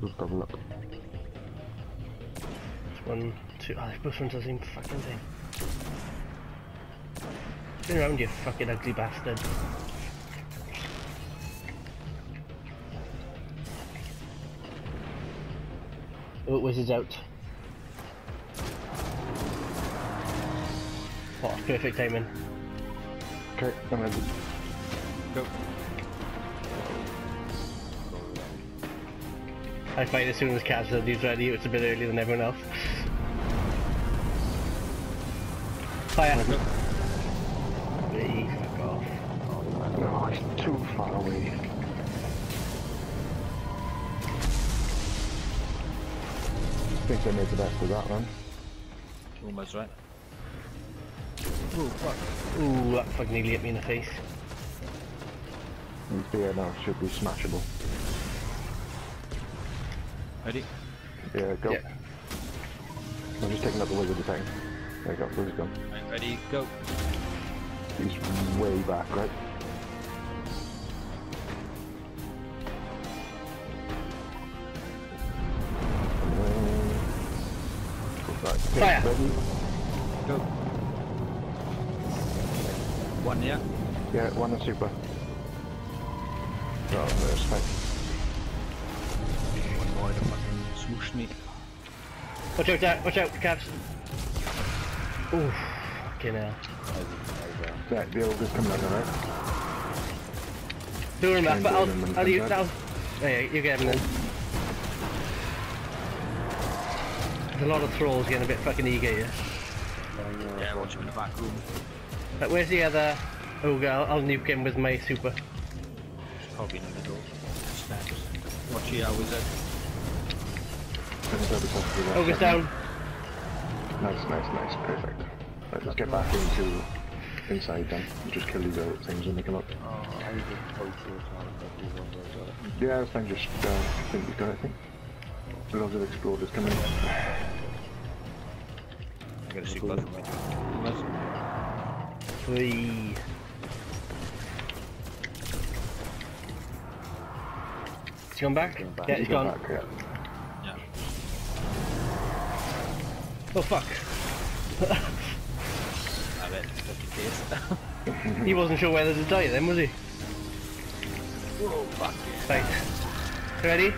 Just double up. It's one, two. Oh, this one's the same fucking thing. Spin around, you fucking ugly bastard. Oh, wizard's out. Oh, perfect timing. Okay, I'm ready. Go. I fight as soon as Cavs said he's ready, it's a bit earlier than everyone else. Fire! Go. Hey, fuck off. Oh, no, he's too far away. I think they made the best of that, man. Almost right. Ooh, fuck. Ooh, that fucking nearly hit me in the face. And spear now should be smashable. Ready? Yeah, go. Yeah. I'm just taking out the wizard attack. There you go, wizard's gone. Right, ready, go. He's way back, right? Fire. Go. One, yeah. Yeah, one and super. Oh, there's fine. One more, the fucking smooshed me. Watch out, Jack. Watch out, Cavs. Ooh, fucking hell. Yeah, the ogre's coming under, right? Do him Try up, but I'll, him and I'll use, back. I'll, there you, you get him then. There's a lot of thralls getting a bit fucking eager here. Yeah, watch him in the back room. But where's the other oh, ogre? I'll, I'll nuke him with my super. He's probably in the middle. Steps. Watch here, wizard. Ogre's left. down. Nice, nice, nice, perfect. Right, let's get back into inside then. and Just kill these other things when they come up. Yeah, this thing just uh, I think we've got it, I think. Loads of exploders coming. I got a super from it. Almost. Three. He's gone back? Yeah, he's Go gone. Back, yeah. Yeah. Oh fuck. I bet. Just in case. he wasn't sure whether to die then, was he? Whoa, fuck Right. Ready?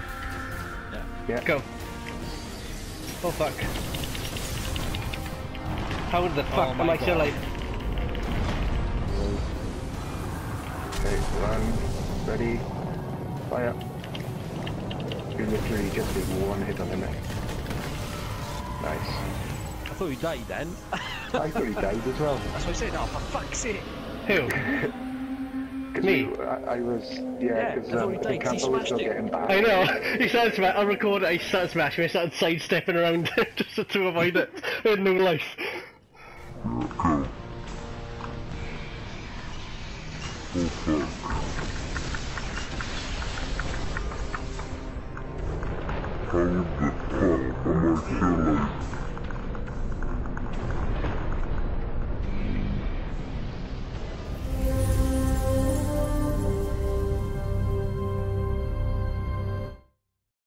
yeah. Yeah. Go. Oh fuck. How the oh fuck my am I still God. alive? Okay, one, ready, fire. You literally just did one hit on him. Nice. I thought he died then. I thought he died as well. That's what I said, oh, for fuck's sake. Who? 'Cause Me? you- I, I was, Yeah, yeah, because I thought um, he I think died 'cause he Campbell was still it. getting back. I know. He started smash. I recorded. I started smashing. I started sidestepping around just to avoid it. I had no life. How the fuck am I still alive?